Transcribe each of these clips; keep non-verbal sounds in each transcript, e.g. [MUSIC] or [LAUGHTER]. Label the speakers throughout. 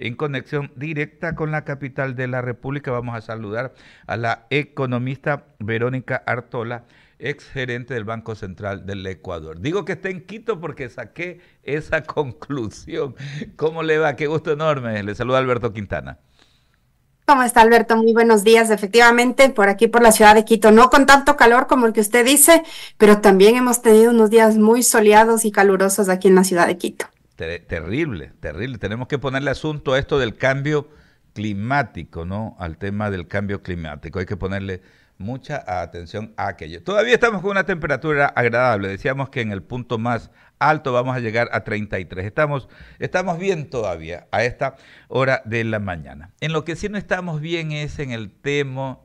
Speaker 1: en conexión directa con la capital de la República. Vamos a saludar a la economista Verónica Artola, ex gerente del Banco Central del Ecuador. Digo que está en Quito porque saqué esa [LAUGHS] conclusión. ¿Cómo le va? Qué gusto enorme. Le saluda Alberto Quintana.
Speaker 2: ¿Cómo está Alberto? Muy buenos días. Efectivamente, por aquí, por la ciudad de Quito, no con tanto calor como el que usted dice, pero también hemos tenido unos días muy soleados y calurosos aquí en la ciudad de Quito.
Speaker 1: Terrible, terrible. Tenemos que ponerle asunto a esto del cambio climático, ¿no? Al tema del cambio climático. Hay que ponerle mucha atención a aquello. Todavía estamos con una temperatura agradable. Decíamos que en el punto más alto vamos a llegar a 33. Estamos, estamos bien todavía a esta hora de la mañana. En lo que sí no estamos bien es en el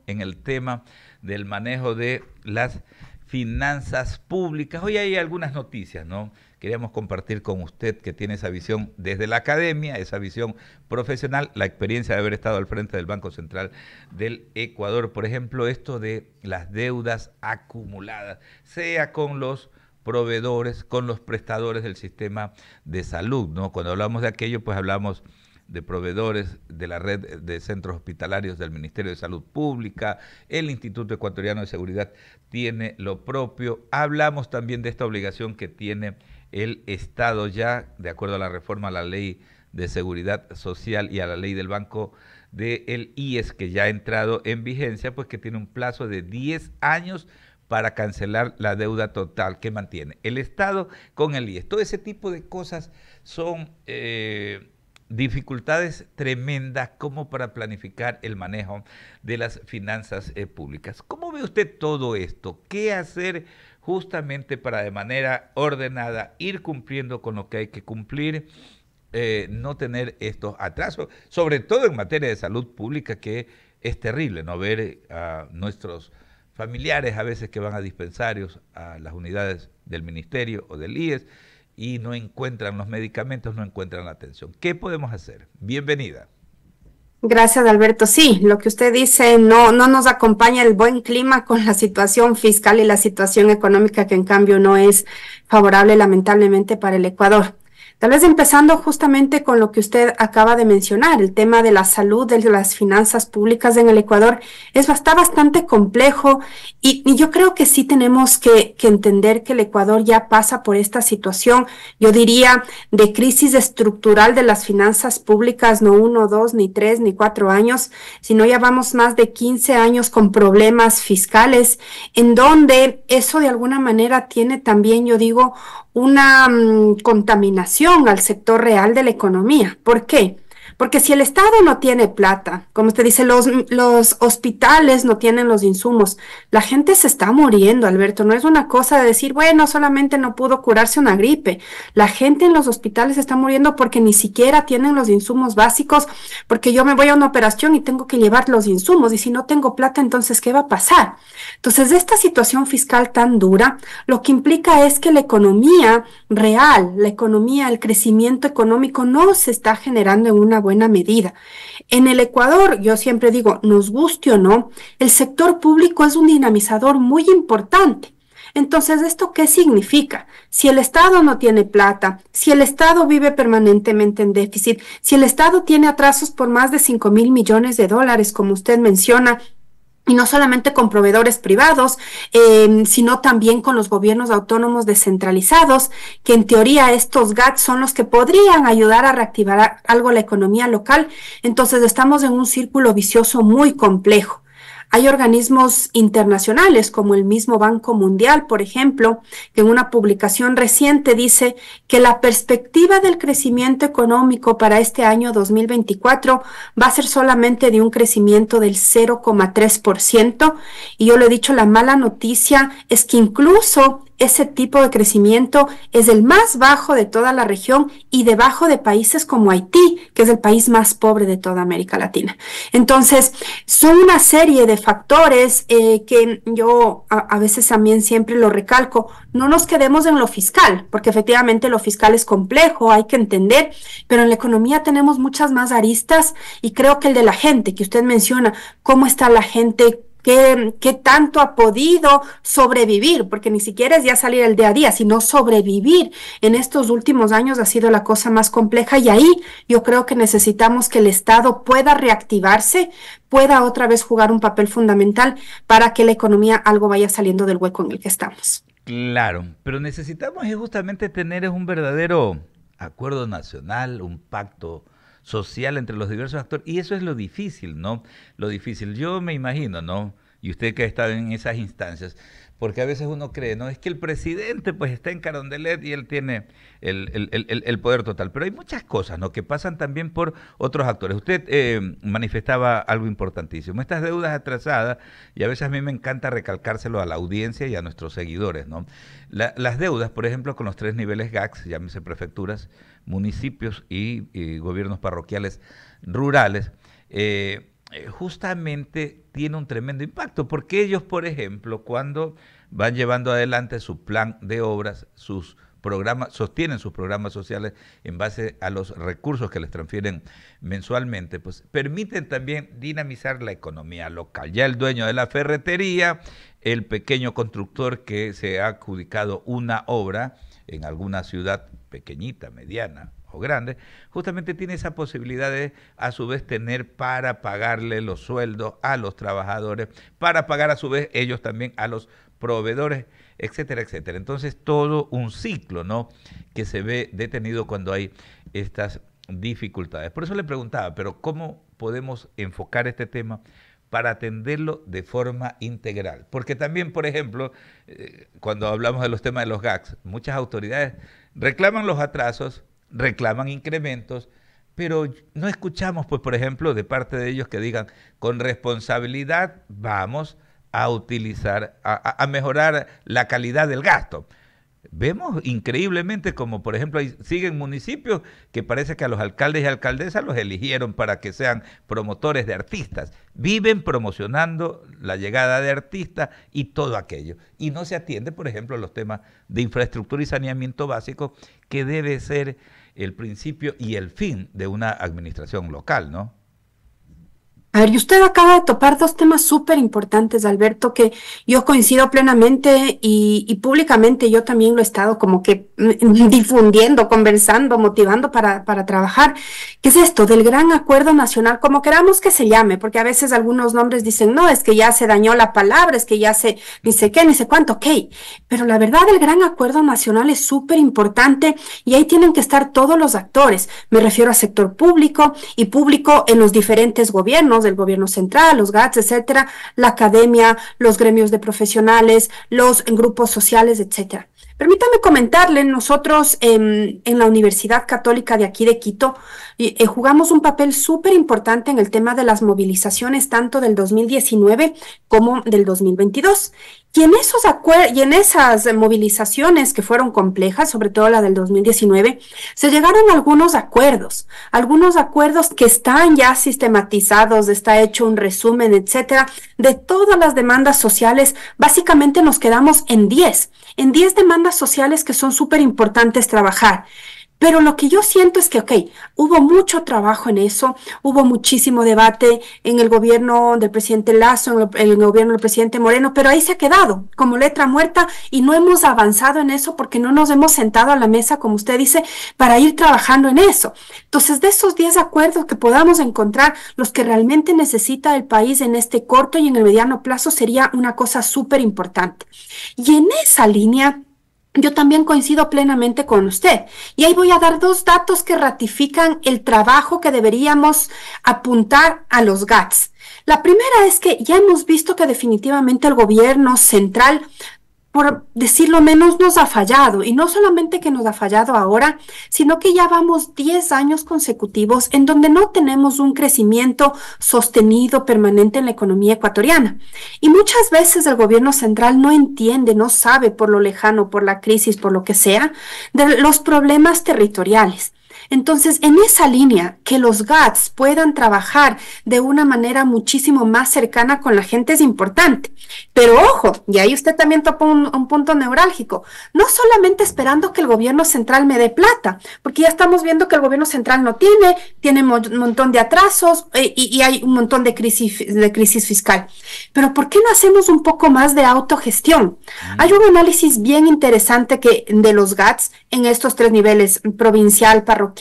Speaker 1: en el tema del manejo de las finanzas públicas. Hoy hay algunas noticias, ¿no? Queríamos compartir con usted que tiene esa visión desde la academia, esa visión profesional, la experiencia de haber estado al frente del Banco Central del Ecuador. Por ejemplo, esto de las deudas acumuladas, sea con los proveedores, con los prestadores del sistema de salud, ¿no? Cuando hablamos de aquello, pues hablamos de proveedores de la red de centros hospitalarios del Ministerio de Salud Pública, el Instituto Ecuatoriano de Seguridad tiene lo propio. Hablamos también de esta obligación que tiene el Estado ya, de acuerdo a la reforma a la ley de seguridad social y a la ley del banco del IES, que ya ha entrado en vigencia, pues que tiene un plazo de 10 años para cancelar la deuda total que mantiene el Estado con el IES. Todo ese tipo de cosas son eh, dificultades tremendas como para planificar el manejo de las finanzas eh, públicas. ¿Cómo ve usted todo esto? ¿Qué hacer justamente para de manera ordenada ir cumpliendo con lo que hay que cumplir? Eh, no tener estos atrasos, sobre todo en materia de salud pública, que es terrible no ver a nuestros familiares a veces que van a dispensarios, a las unidades del ministerio o del IES, y no encuentran los medicamentos, no encuentran la atención. ¿Qué podemos hacer? Bienvenida.
Speaker 2: Gracias, Alberto. Sí, lo que usted dice, no, no nos acompaña el buen clima con la situación fiscal y la situación económica que en cambio no es favorable lamentablemente para el Ecuador. Tal vez empezando justamente con lo que usted acaba de mencionar, el tema de la salud, de las finanzas públicas en el Ecuador, es, está bastante complejo y, yo creo que sí tenemos que, entender que el Ecuador ya pasa por esta situación, yo diría, de crisis estructural de las finanzas públicas, no uno, dos, ni tres, ni cuatro años, sino ya vamos más de 15 años con problemas fiscales, en donde eso de alguna manera tiene también, yo digo, una mm, contaminación al sector real de la economía. ¿Por qué? Porque si el Estado no tiene plata, como usted dice, los, los hospitales no tienen los insumos, la gente se está muriendo, Alberto. No es una cosa de decir, bueno, solamente no pudo curarse una gripe. La gente en los hospitales está muriendo porque ni siquiera tienen los insumos básicos, porque yo me voy a una operación y tengo que llevar los insumos y si no tengo plata, entonces, ¿qué va a pasar? Entonces, esta situación fiscal tan dura, lo que implica es que la economía real, la economía, el crecimiento económico no se está generando en una buena medida. En el Ecuador, yo siempre digo, nos guste o no, el sector público es un dinamizador muy importante. Entonces, ¿esto qué significa? Si el Estado no tiene plata, si el Estado vive permanentemente en déficit, si el Estado tiene atrasos por más de 5 mil millones de dólares, como usted menciona, y no solamente con proveedores privados, em, sino también con los gobiernos autónomos descentralizados, que en teoría estos GATS son los que podrían ayudar a reactivar algo la economía local. Entonces estamos en un círculo vicioso muy complejo. Hay organismos internacionales como el mismo Banco Mundial, por ejemplo, que en una publicación reciente dice que la perspectiva del crecimiento económico para este año 2024 va a ser solamente de un crecimiento del 0,3%. Y yo le he dicho, la mala noticia es que incluso ese tipo de crecimiento es el más bajo de toda la región y debajo de países como Haití, que es el país más pobre de toda América Latina. Entonces, son una serie de factores eh, que yo a, veces también siempre lo recalco. No nos quedemos en lo fiscal, porque efectivamente lo fiscal es complejo, hay que entender, pero en la economía tenemos muchas más aristas y creo que el de la gente que usted menciona, cómo está la gente qué, tanto ha podido sobrevivir, porque ni siquiera es ya salir el día a día, sino sobrevivir en estos últimos años ha sido la cosa más compleja y ahí yo creo que necesitamos que el Estado pueda reactivarse, pueda otra vez jugar un papel fundamental para que la economía algo vaya saliendo del hueco en el que estamos.
Speaker 1: Claro, pero necesitamos justamente tener un verdadero acuerdo nacional, un pacto social entre los diversos actores. Y eso es lo difícil, ¿no? Lo difícil. Yo me imagino, ¿no? Y usted que ha estado en esas instancias, porque a veces uno cree, ¿no? Es que el presidente pues está en Carondelet y él tiene el, poder total. Pero hay muchas cosas, ¿no? Que pasan también por otros actores. Usted eh, manifestaba algo importantísimo, estas deudas atrasadas, y a veces a mí me encanta recalcárselo a la audiencia y a nuestros seguidores, ¿no? las deudas, por ejemplo, con los tres niveles GACS, llámese prefecturas, municipios y, gobiernos parroquiales rurales, eh, eh, justamente tiene un tremendo impacto, porque ellos, por ejemplo, cuando van llevando adelante su plan de obras, sus programas, sostienen sus programas sociales en base a los recursos que les transfieren mensualmente, pues permiten también dinamizar la economía local. Ya el dueño de la ferretería, el pequeño constructor que se ha adjudicado una obra en alguna ciudad pequeñita, mediana o grande, justamente tiene esa posibilidad de a su vez tener para pagarle los sueldos a los trabajadores, para pagar a su vez ellos también a los proveedores, etcétera, etcétera. Entonces todo un ciclo, ¿no? Que se ve detenido cuando hay estas dificultades. Por eso le preguntaba, pero ¿cómo podemos enfocar este tema para atenderlo de forma integral? Porque también, por ejemplo, eh, cuando hablamos de los temas de los GACs, muchas autoridades reclaman los atrasos, reclaman incrementos, pero no escuchamos, pues, por ejemplo, de parte de ellos que digan, con responsabilidad vamos a utilizar, a, mejorar la calidad del gasto. Vemos increíblemente como, por ejemplo, siguen municipios que parece que a los alcaldes y alcaldesas los eligieron para que sean promotores de artistas. Viven promocionando la llegada de artistas y todo aquello. Y no se atiende, por ejemplo, a los temas de infraestructura y saneamiento básico, que debe ser el principio y el fin de una administración local, ¿no?
Speaker 2: A ver, y usted acaba de topar dos temas súper importantes, Alberto, que yo coincido plenamente y, públicamente yo también lo he estado como que [LAUGHS] difundiendo, conversando, motivando para, para trabajar, ¿Qué es esto del gran acuerdo nacional, como queramos que se llame, porque a veces algunos nombres dicen, no, es que ya se dañó la palabra, es que ya se, ni sé qué, ni sé cuánto, ok, pero la verdad el gran acuerdo nacional es súper importante y ahí tienen que estar todos los actores, me refiero a sector público y público en los diferentes gobiernos, del gobierno central, los GATS, etcétera, la academia, los gremios de profesionales, los grupos sociales, etcétera. Permítame comentarle, nosotros en la Universidad Católica de aquí de Quito eh, jugamos un papel súper importante en el tema de las movilizaciones tanto del 2019 como del 2022. Y en, esos y en esas movilizaciones que fueron complejas, sobre todo la del 2019, se llegaron algunos acuerdos, algunos acuerdos que están ya sistematizados, está hecho un resumen, etcétera, de todas las demandas sociales. Básicamente nos quedamos en 10, en 10 demandas sociales que son súper importantes trabajar. Pero lo que yo siento es que, ok, hubo mucho trabajo en eso, hubo muchísimo debate en el gobierno del presidente Lazo, en el, gobierno del presidente Moreno, pero ahí se ha quedado como letra muerta y no hemos avanzado en eso porque no nos hemos sentado a la mesa, como usted dice, para ir trabajando en eso. Entonces, de esos 10 acuerdos que podamos encontrar, los que realmente necesita el país en este corto y en el mediano plazo sería una cosa súper importante. Y en esa línea, yo también coincido plenamente con usted. Y ahí voy a dar dos datos que ratifican el trabajo que deberíamos apuntar a los GATS. La primera es que ya hemos visto que definitivamente el gobierno central por decirlo menos, nos ha fallado. Y no solamente que nos ha fallado ahora, sino que ya vamos 10 años consecutivos en donde no tenemos un crecimiento sostenido, permanente en la economía ecuatoriana. Y muchas veces el gobierno central no entiende, no sabe por lo lejano, por la crisis, por lo que sea, de los problemas territoriales. Entonces, en esa línea, que los GATS puedan trabajar de una manera muchísimo más cercana con la gente es importante. Pero ojo, y ahí usted también topa un, punto neurálgico, no solamente esperando que el gobierno central me dé plata, porque ya estamos viendo que el gobierno central no tiene, tiene un montón de atrasos eh, y, hay un montón de crisis, de crisis fiscal. Pero ¿por qué no hacemos un poco más de autogestión? Mm. Hay un análisis bien interesante que, de los GATS en estos tres niveles, provincial, parroquial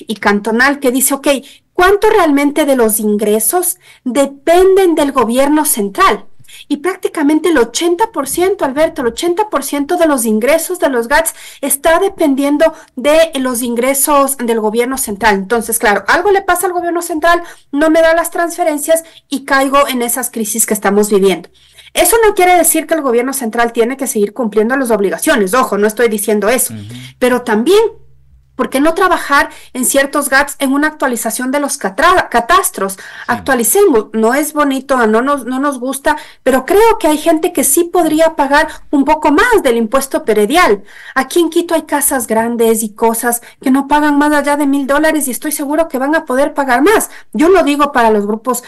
Speaker 2: y cantonal, que dice, ok, ¿cuánto realmente de los ingresos dependen del gobierno central? Y prácticamente el 80%, Alberto, el 80% de los ingresos de los GATS está dependiendo de los ingresos del gobierno central. Entonces, claro, algo le pasa al gobierno central, no me da las transferencias y caigo en esas crisis que estamos viviendo. Eso no quiere decir que el gobierno central tiene que seguir cumpliendo las obligaciones, ojo, no estoy diciendo eso, pero también ¿Por qué no trabajar en ciertos GATS en una actualización de los catastros? Actualicemos, no es bonito, no nos, no nos gusta, pero creo que hay gente que sí podría pagar un poco más del impuesto peredial. Aquí en Quito hay casas grandes y cosas que no pagan más allá de mil dólares y estoy seguro que van a poder pagar más. Yo lo digo para los grupos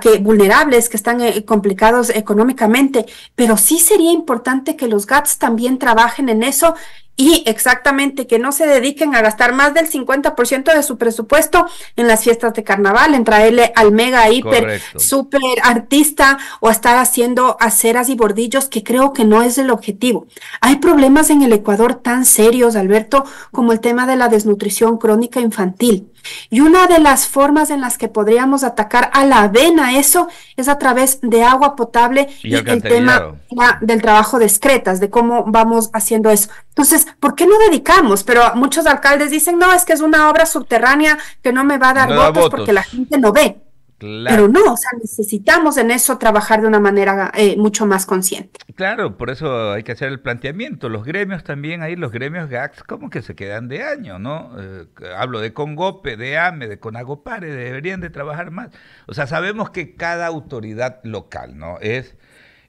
Speaker 2: que, vulnerables que están eh, complicados económicamente, pero sí sería importante que los GATS también trabajen en eso y exactamente que no se dediquen a gastar más del 50% de su presupuesto en las fiestas de carnaval, en traerle al mega, hiper, super artista o estar haciendo aceras y bordillos, que creo que no es el objetivo. Hay problemas en el Ecuador tan serios, Alberto, como el tema de la desnutrición crónica infantil. Y una de las formas en las que podríamos atacar a la avena eso es a través de agua potable y, el tema del trabajo de excretas, de cómo vamos haciendo eso. Entonces, ¿por qué no dedicamos? Pero muchos alcaldes dicen, no, es que es una obra subterránea que no me va a dar votos porque la gente no ve. Pero no, o sea, necesitamos en eso trabajar de una manera eh, mucho más consciente.
Speaker 1: Claro, por eso hay que hacer el planteamiento. Los gremios también, ahí los gremios GACS, como que se quedan de año, ¿no? Eh, hablo de Congope, de AME, de Conagopare, deberían de trabajar más. O sea, sabemos que cada autoridad local, ¿no? Es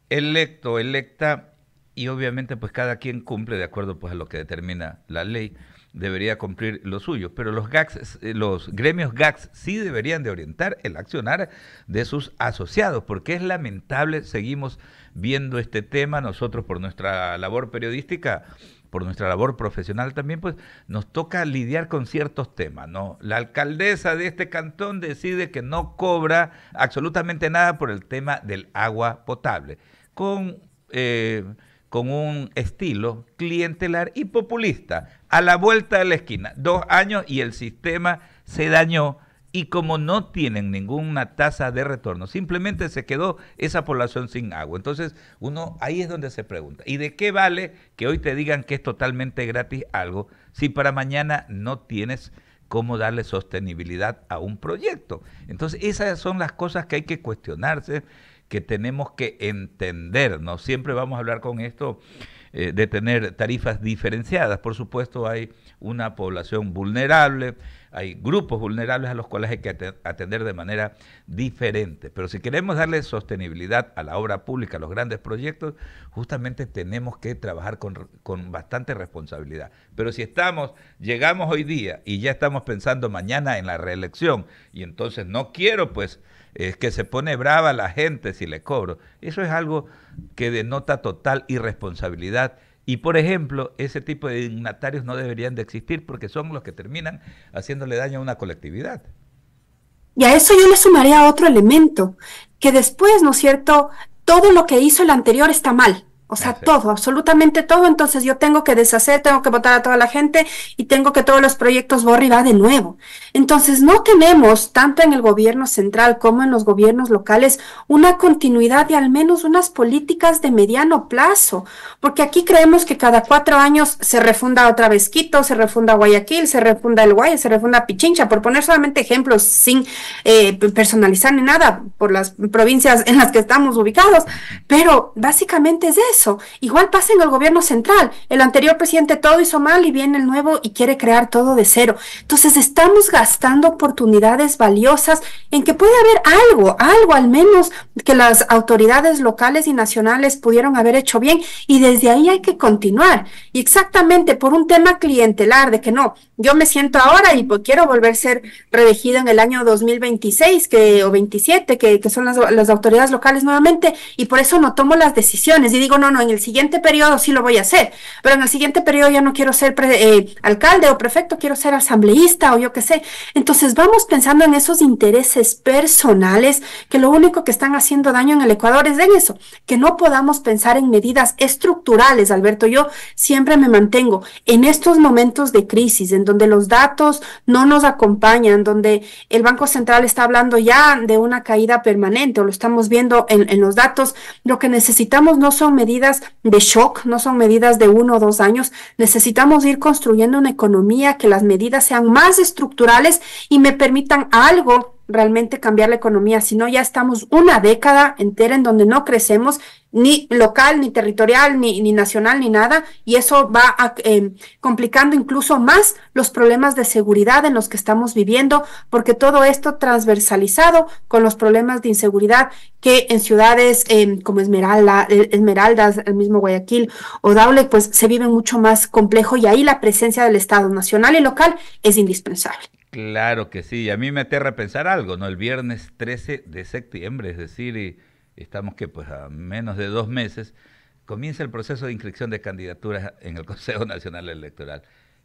Speaker 1: electo, electa, y obviamente pues cada quien cumple de acuerdo pues a lo que determina la ley debería cumplir lo suyo, pero los GACS, eh, los gremios GACS sí deberían de orientar el accionar de sus asociados, porque es lamentable, seguimos viendo este tema, nosotros por nuestra labor periodística, por nuestra labor profesional también, pues nos toca lidiar con ciertos temas, ¿no? La alcaldesa de este cantón decide que no cobra absolutamente nada por el tema del agua potable, con... Eh, con un estilo clientelar y populista. A la vuelta de la esquina, dos años y el sistema se dañó y como no tienen ninguna tasa de retorno, simplemente se quedó esa población sin agua. Entonces, uno ahí es donde se pregunta, ¿y de qué vale que hoy te digan que es totalmente gratis algo si para mañana no tienes cómo darle sostenibilidad a un proyecto? Entonces, esas son las cosas que hay que cuestionarse que tenemos que entender, ¿no? Siempre vamos a hablar con esto eh, de tener tarifas diferenciadas. Por supuesto, hay una población vulnerable, hay grupos vulnerables a los cuales hay que atender de manera diferente. Pero si queremos darle sostenibilidad a la obra pública, a los grandes proyectos, justamente tenemos que trabajar con, con bastante responsabilidad. Pero si estamos, llegamos hoy día y ya estamos pensando mañana en la reelección y entonces no quiero pues es que se pone brava la gente si le cobro. Eso es algo que denota total irresponsabilidad. Y por ejemplo, ese tipo de dignatarios no deberían de existir porque son los que terminan haciéndole daño a una colectividad.
Speaker 2: Y a eso yo le sumaría otro elemento, que después, ¿no es cierto? Todo lo que hizo el anterior está mal. O sea, todo, absolutamente todo. Entonces yo tengo que deshacer, tengo que votar a toda la gente y tengo que todos los proyectos borrar y va de nuevo. Entonces no tenemos, tanto en el gobierno central como en los gobiernos locales, una continuidad de al menos unas políticas de mediano plazo. Porque aquí creemos que cada cuatro años se refunda otra vez Quito, se refunda Guayaquil, se refunda el Guaya, se refunda Pichincha, por poner solamente ejemplos sin eh, personalizar ni nada por las provincias en las que estamos ubicados. Pero básicamente es eso Igual pasa en el gobierno central. El anterior presidente todo hizo mal y viene el nuevo y quiere crear todo de cero. Entonces estamos gastando oportunidades valiosas en que puede haber algo, algo al menos que las autoridades locales y nacionales pudieron haber hecho bien y desde ahí hay que continuar. Y exactamente por un tema clientelar de que no, yo me siento ahora y pues quiero volver a ser reelegido en el año 2026 que, o 27, que, son las, las, autoridades locales nuevamente, y por eso no tomo las decisiones y digo, no, no, en el siguiente periodo sí lo voy a hacer, pero en el siguiente periodo ya no quiero ser eh, alcalde o prefecto, quiero ser asambleísta o yo qué sé. Entonces vamos pensando en esos intereses personales que lo único que están haciendo daño en el Ecuador es en eso, que no podamos pensar en medidas estructurales, Alberto. Yo siempre me mantengo en estos momentos de crisis, en donde los datos no nos acompañan, donde el Banco Central está hablando ya de una caída permanente o lo estamos viendo en, en los datos, lo que necesitamos no son medidas de shock, no son medidas de uno o dos años, necesitamos ir construyendo una economía que las medidas sean más estructurales y me permitan algo realmente cambiar la economía, si no ya estamos una década entera en donde no crecemos ni local, ni territorial, ni, ni nacional, ni nada, y eso va em, complicando incluso más los problemas de seguridad en los que estamos viviendo, porque todo esto transversalizado con los problemas de inseguridad que en ciudades em, como Esmeralda, Esmeraldas, el mismo Guayaquil o Daule, pues se vive mucho más complejo y ahí la presencia del Estado nacional y local es indispensable.
Speaker 1: Claro que sí, a mí me aterra pensar algo, ¿no? El viernes 13 de septiembre, es decir, y estamos que pues a menos de dos meses, comienza el proceso de inscripción de candidaturas en el [LAUGHS] Consejo Nacional Electoral.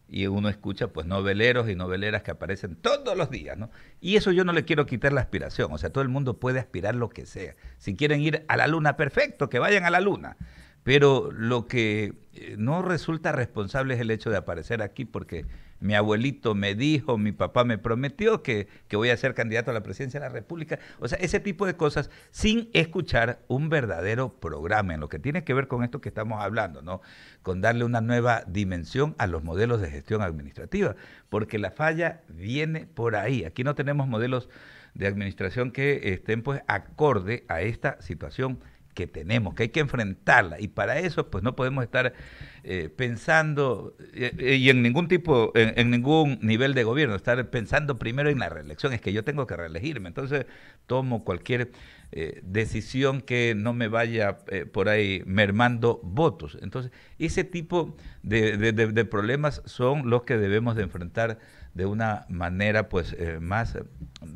Speaker 1: Y uno escucha pues noveleros y noveleras que aparecen todos los días, ¿no? Y eso yo no le quiero quitar la aspiración, o sea, todo el mundo puede aspirar lo que sea. Si quieren ir a la luna, perfecto, que vayan a la luna. Pero lo que eh, no resulta responsable es el hecho de aparecer aquí porque mi abuelito me dijo, mi papá me prometió que, voy a ser candidato a la presidencia de la República. O sea, ese tipo de cosas sin escuchar un verdadero programa en lo que tiene que ver con esto que estamos hablando, ¿no? Con darle una nueva dimensión a los modelos de gestión administrativa, porque la falla viene por ahí. Aquí no tenemos modelos de administración que estén pues acorde a esta situación que tenemos, que hay que enfrentarla. Y para eso, pues no podemos estar eh, pensando, eh, y en ningún tipo, en, ningún nivel de gobierno, estar pensando primero en la reelección, es que yo tengo que reelegirme. Entonces tomo cualquier eh, decisión que no me vaya por ahí mermando votos. Entonces, ese tipo de, de, problemas son los que debemos de enfrentar de una manera pues más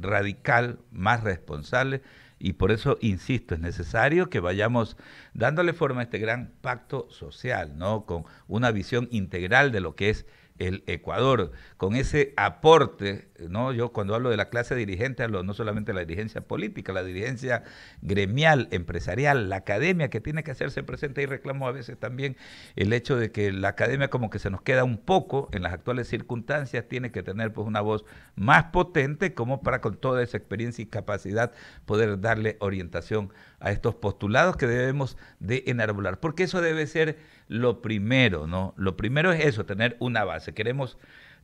Speaker 1: radical, más responsable y por eso, insisto, es necesario que vayamos dándole forma a este gran pacto social, ¿no? Con una visión integral de lo que es el Ecuador, con ese aporte, ¿no? Yo cuando hablo de la clase dirigente hablo no solamente de la dirigencia política, la dirigencia gremial, empresarial, la academia que tiene que hacerse presente. Y reclamo a veces también el hecho de que la academia como que se nos queda un poco en las actuales circunstancias, tiene que tener pues una voz más potente como para con toda esa experiencia y capacidad poder darle orientación a estos postulados que debemos de enarbolar, porque eso debe ser lo primero, ¿no? Lo primero es eso, tener una base. Queremos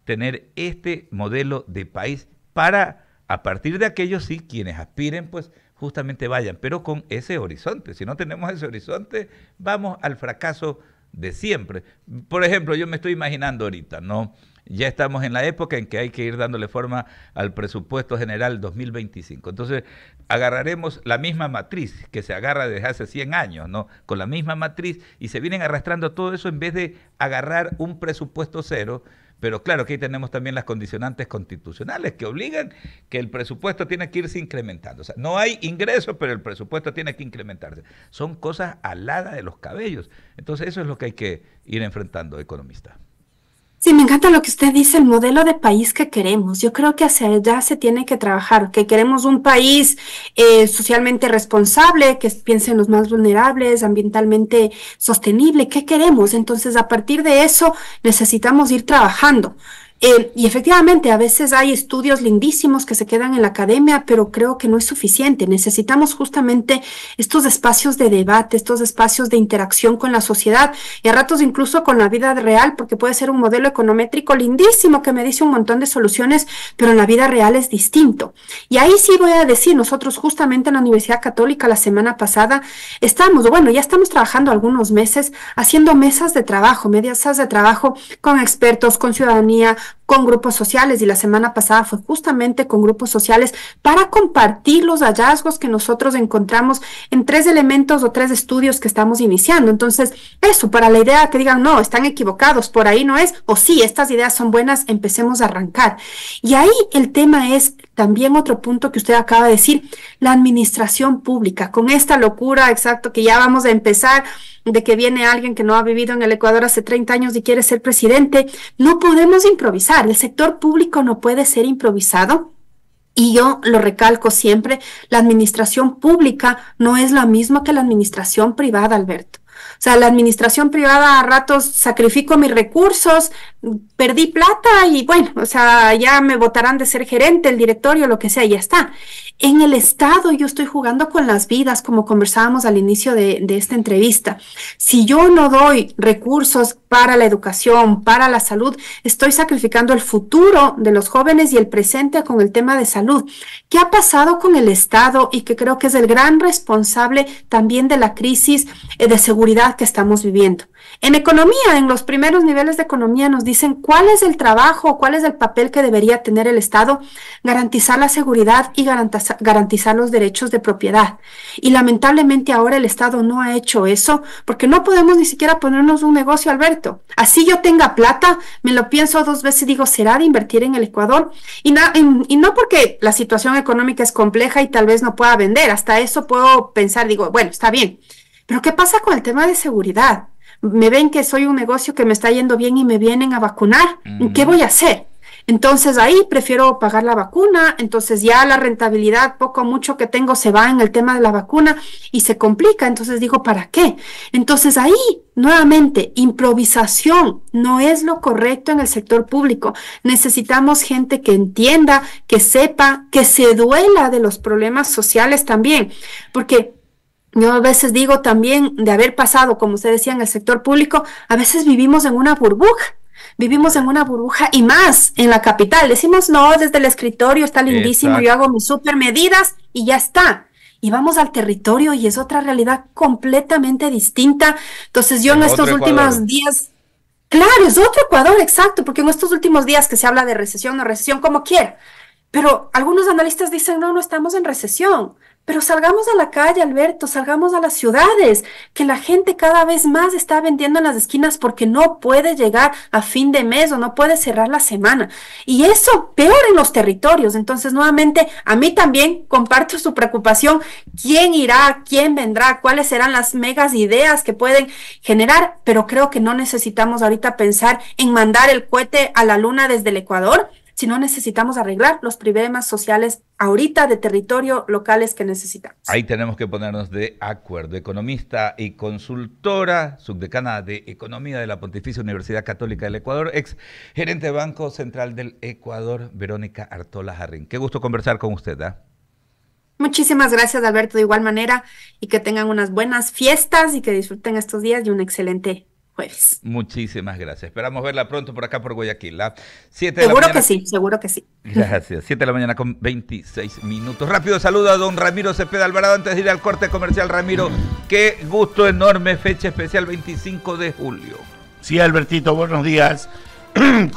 Speaker 1: tener este modelo de país para, a partir de aquellos, sí, quienes aspiren, pues justamente vayan, pero con ese horizonte. Si no tenemos ese horizonte, vamos al fracaso de siempre. Por ejemplo, yo me estoy imaginando ahorita, ¿no? Ya estamos en la época en que hay que ir dándole forma al presupuesto general 2025. Entonces, agarraremos la misma matriz que se agarra desde hace 100 años, ¿no? Con la misma matriz y se vienen arrastrando todo eso en vez de agarrar un presupuesto cero. Pero claro que ahí tenemos también las condicionantes constitucionales que obligan que el presupuesto tiene que irse incrementando. O sea, no hay ingresos, pero el presupuesto tiene que incrementarse. Son cosas aladas de los cabellos. Entonces eso es lo que hay que ir enfrentando, economista.
Speaker 2: Sí, me encanta lo que usted dice, el modelo de país que queremos. Yo creo que hacia allá se tiene que trabajar, que queremos un país eh, socialmente responsable, que piense en los más vulnerables, ambientalmente sostenible. ¿Qué queremos? Entonces, a partir de eso, necesitamos ir trabajando. Eh, y efectivamente, a veces hay estudios lindísimos que se quedan en la academia, pero creo que no es suficiente. Necesitamos justamente estos espacios de debate, estos espacios de interacción con la sociedad y a ratos incluso con la vida real, porque puede ser un modelo econométrico lindísimo que me dice un montón de soluciones, pero en la vida real es distinto. Y ahí sí voy a decir, nosotros justamente en la Universidad Católica la semana pasada estamos, bueno, ya estamos trabajando algunos meses haciendo mesas de trabajo, mesas de trabajo con expertos, con ciudadanía, con grupos sociales y la semana pasada fue justamente con grupos sociales para compartir los hallazgos que nosotros encontramos en tres elementos o tres estudios que estamos iniciando. Entonces, eso, para la idea que digan, no, están equivocados, por ahí no es, o sí, estas ideas son buenas, empecemos a arrancar. Y ahí el tema es también otro punto que usted acaba de decir, la administración pública, con esta locura, exacto, que ya vamos a empezar de que viene alguien que no ha vivido en el Ecuador hace 30 años y quiere ser presidente, no podemos improvisar. El sector público no puede ser improvisado. Y yo lo recalco siempre, la administración pública no es la misma que la administración privada, Alberto. O sea, la administración privada a ratos sacrifico mis recursos, perdí plata y bueno, o sea, ya me votarán de ser gerente, el directorio, lo que sea, ya está. En el Estado yo estoy jugando con las vidas, como conversábamos al inicio de, de, esta entrevista. Si yo no doy recursos para la educación, para la salud, estoy sacrificando el futuro de los jóvenes y el presente con el tema de salud. ¿Qué ha pasado con el Estado y que creo que es el gran responsable también de la crisis eh, de seguridad que estamos viviendo? En economía, en los primeros niveles de economía nos dicen cuál es el trabajo, cuál es el papel que debería tener el Estado, garantizar la seguridad y garantizar los derechos de propiedad. Y lamentablemente ahora el Estado no ha hecho eso porque no podemos ni siquiera ponernos un negocio, Alberto. Así yo tenga plata, me lo pienso dos veces y digo, ¿será de invertir en el Ecuador? Y, y no porque la situación económica es compleja y tal vez no pueda vender, hasta eso puedo pensar, digo, bueno, está bien. Pero ¿qué pasa con el tema de seguridad? me ven que soy un negocio que me está yendo bien y me vienen a vacunar, ¿qué voy a hacer? Entonces ahí prefiero pagar la vacuna, entonces ya la rentabilidad, poco mucho que tengo, se va en el tema de la vacuna y se complica, entonces digo, ¿para qué? Entonces ahí, nuevamente, improvisación no es lo correcto en el sector público. Necesitamos gente que entienda, que sepa, que se duela de los problemas sociales también, porque yo a veces digo también de haber pasado, como usted decía, en el sector público, a veces vivimos en una burbuja. Vivimos en una burbuja y más en la capital. Decimos, no, desde el escritorio está lindísimo, yo hago mis super medidas y ya está. Y vamos al territorio y es otra realidad completamente distinta. Entonces yo en, estos últimos días, claro, es otro Ecuador, exacto, porque en estos últimos días que se habla de recesión o recesión, como quiera, pero algunos analistas dicen, no, no estamos en recesión. Pero salgamos a la calle, Alberto, salgamos a las ciudades, que la gente cada vez más está vendiendo en las esquinas porque no puede llegar a fin de mes o no puede cerrar la semana. Y eso peor en los territorios. Entonces, nuevamente, a mí también comparto su preocupación. ¿Quién irá? ¿Quién vendrá? ¿Cuáles serán las megas ideas que pueden generar? Pero creo que no necesitamos ahorita pensar en mandar el cohete a la luna desde el Ecuador si no necesitamos arreglar los problemas sociales ahorita de territorio locales que necesitamos.
Speaker 1: Ahí tenemos que ponernos de acuerdo. Economista y consultora, subdecana de Economía de la Pontificia Universidad Católica del Ecuador, ex gerente de Banco Central del Ecuador, Verónica Artola Jarrín. Qué gusto conversar con usted. ¿eh?
Speaker 2: Muchísimas gracias, Alberto, de igual manera, y que tengan unas buenas fiestas y que disfruten estos días y un excelente jueves.
Speaker 1: Muchísimas gracias. Esperamos verla pronto por acá por Guayaquil. ¿la?
Speaker 2: Siete de seguro que sí, seguro que sí.
Speaker 1: Gracias. Siete de la mañana con 26 minutos. Rápido saludo a don Ramiro Cepeda Alvarado antes de ir al corte comercial. Ramiro, qué gusto enorme, fecha especial 25 de julio.
Speaker 3: Sí, Albertito, buenos días. [CLEARS THROAT]